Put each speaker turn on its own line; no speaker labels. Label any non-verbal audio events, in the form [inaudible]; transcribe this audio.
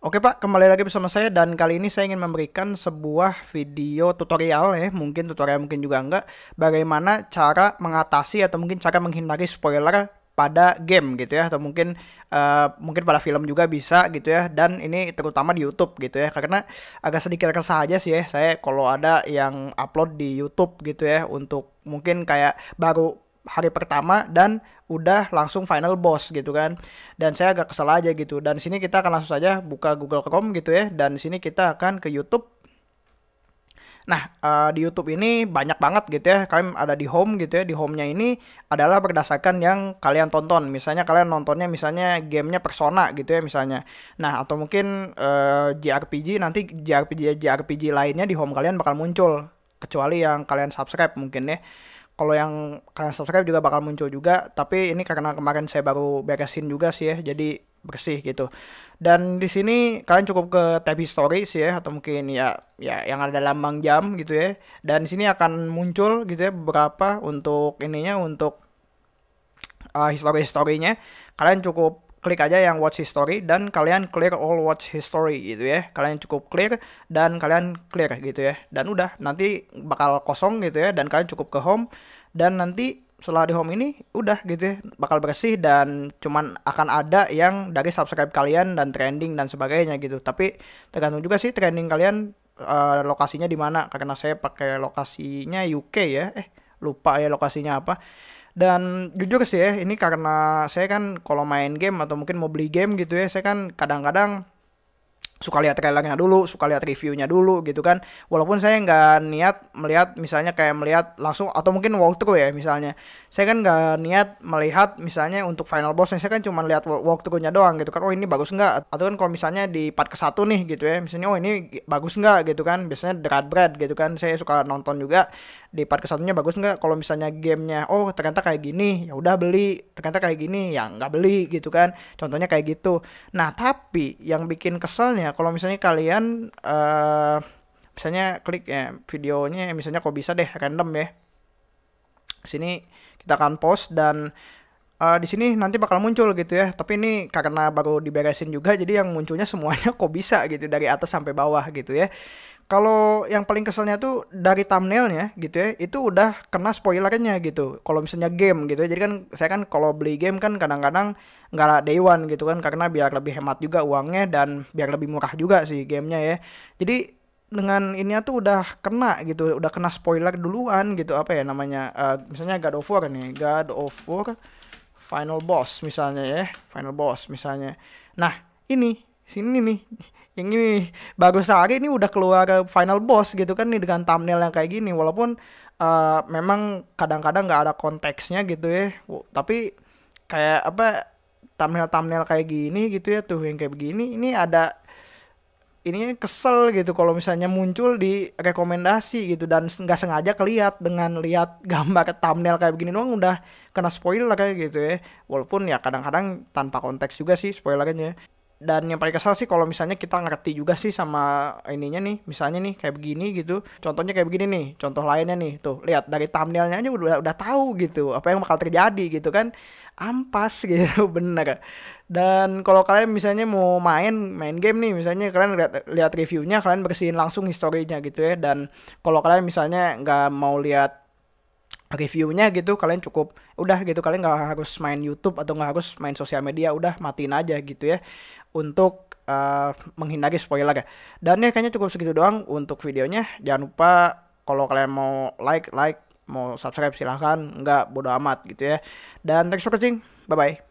Oke Pak, kembali lagi bersama saya dan kali ini saya ingin memberikan sebuah video tutorial ya, mungkin tutorial mungkin juga enggak, bagaimana cara mengatasi atau mungkin cara menghindari spoiler pada game gitu ya. Atau mungkin uh, mungkin pada film juga bisa gitu ya. Dan ini terutama di YouTube gitu ya. Karena agak sedikit resah aja sih ya. Saya kalau ada yang upload di YouTube gitu ya. Untuk mungkin kayak baru hari pertama dan udah langsung final boss gitu kan dan saya agak kesel aja gitu dan sini kita akan langsung saja buka Google Chrome gitu ya dan sini kita akan ke YouTube Nah, uh, di YouTube ini banyak banget gitu ya. Kalian ada di home gitu ya. Di home-nya ini adalah berdasarkan yang kalian tonton. Misalnya kalian nontonnya misalnya gamenya Persona gitu ya misalnya. Nah, atau mungkin uh, eh, JRPG nanti JRPG JRPG lainnya di home kalian bakal muncul kecuali yang kalian subscribe mungkin ya kalau yang kalian subscribe juga bakal muncul juga tapi ini karena kemarin saya baru beresin juga sih ya jadi bersih gitu. Dan di sini kalian cukup ke tab history sih ya atau mungkin ya ya yang ada lambang jam gitu ya. Dan di sini akan muncul gitu ya beberapa untuk ininya untuk uh, history historinya kalian cukup klik aja yang watch history dan kalian clear all watch history gitu ya. Kalian cukup clear dan kalian clear gitu ya. Dan udah nanti bakal kosong gitu ya dan kalian cukup ke home dan nanti setelah di home ini udah gitu ya bakal bersih dan cuman akan ada yang dari subscribe kalian dan trending dan sebagainya gitu. Tapi tergantung juga sih trending kalian uh, lokasinya di mana karena saya pakai lokasinya UK ya. Eh lupa ya lokasinya apa dan jujur sih ya, ini karena saya kan kalau main game atau mungkin mau beli game gitu ya, saya kan kadang-kadang suka lihat trailernya dulu, suka lihat reviewnya dulu gitu kan. Walaupun saya nggak niat melihat misalnya kayak melihat langsung atau mungkin walkthrough ya misalnya. Saya kan nggak niat melihat misalnya untuk final boss, saya kan cuma lihat walkthroughnya doang gitu kan. Oh ini bagus nggak? Atau kan kalau misalnya di part ke satu nih gitu ya, misalnya oh ini bagus nggak gitu kan. Biasanya Dread Bread gitu kan. Saya suka nonton juga di part ke satunya bagus nggak? Kalau misalnya gamenya oh ternyata kayak gini ya udah beli. Ternyata kayak gini ya nggak beli gitu kan. Contohnya kayak gitu. Nah tapi yang bikin keselnya kalau misalnya kalian uh, misalnya klik ya videonya misalnya kok bisa deh random ya. Sini kita akan post dan uh, di sini nanti bakal muncul gitu ya. Tapi ini karena baru diberesin juga jadi yang munculnya semuanya [laughs] kok bisa gitu dari atas sampai bawah gitu ya kalau yang paling keselnya tuh dari thumbnailnya gitu ya itu udah kena spoilernya gitu. Kalau misalnya game gitu ya jadi kan saya kan kalau beli game kan kadang-kadang nggak -kadang day one gitu kan karena biar lebih hemat juga uangnya dan biar lebih murah juga sih gamenya ya. Jadi dengan ini tuh udah kena gitu udah kena spoiler duluan gitu apa ya namanya uh, misalnya God of War nih God of War Final Boss misalnya ya Final Boss misalnya. Nah ini sini nih yang ini baru sehari ini udah keluar final boss gitu kan nih dengan thumbnail yang kayak gini. Walaupun uh, memang kadang-kadang nggak ada konteksnya gitu ya. Tapi kayak apa thumbnail-thumbnail kayak gini gitu ya tuh yang kayak begini ini ada ini kesel gitu kalau misalnya muncul di rekomendasi gitu. Dan nggak sengaja keliat dengan lihat [laughs] gambar thumbnail kayak begini doang udah kena spoiler kayak gitu ya. Walaupun ya kadang-kadang tanpa konteks juga sih spoilernya dan yang paling kesal sih kalau misalnya kita ngerti juga sih sama ininya nih misalnya nih kayak begini gitu. Contohnya kayak begini nih contoh lainnya nih. Tuh lihat dari thumbnailnya aja udah udah tahu gitu apa yang bakal terjadi gitu kan. Ampas [laughs] gitu bener. Dan kalau kalian misalnya mau main main game nih misalnya kalian lihat lihat reviewnya kalian bersihin langsung historinya gitu ya. Dan kalau kalian misalnya nggak mau lihat reviewnya gitu kalian cukup udah gitu kalian nggak harus main YouTube atau nggak harus main sosial media udah matiin aja gitu ya untuk uh, menghindari spoiler ya. Dan ya kayaknya cukup segitu doang untuk videonya. Jangan lupa kalau kalian mau like like mau subscribe silahkan. Nggak bodo amat gitu ya. Dan thanks for watching. Bye bye